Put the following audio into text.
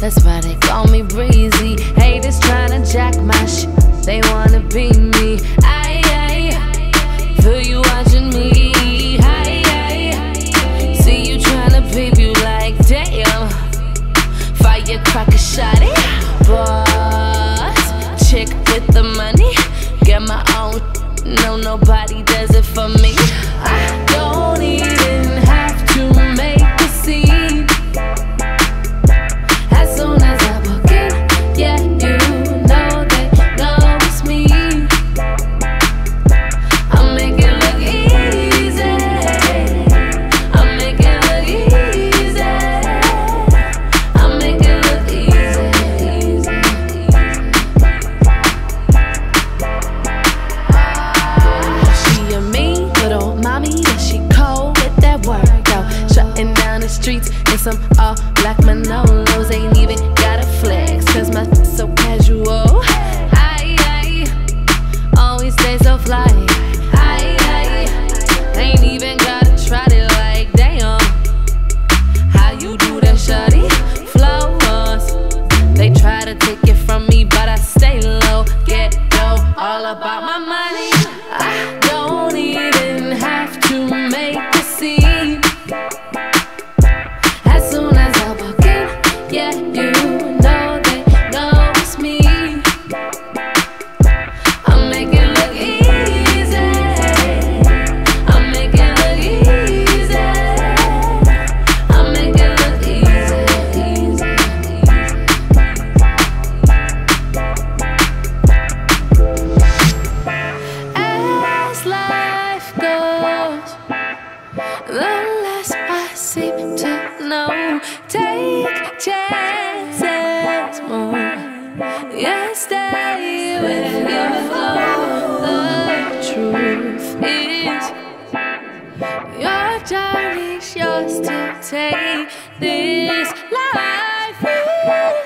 That's why they call me. streets in some all black Manolo. chances more. Yeah, stay with me. though the truth is your journey's yours to take this life. is.